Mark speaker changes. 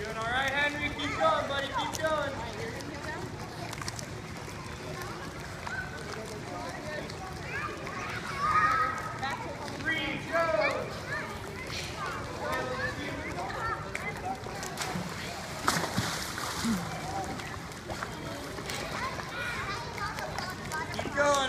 Speaker 1: Doing all right, Henry. Keep going, buddy. Keep going. Keep going.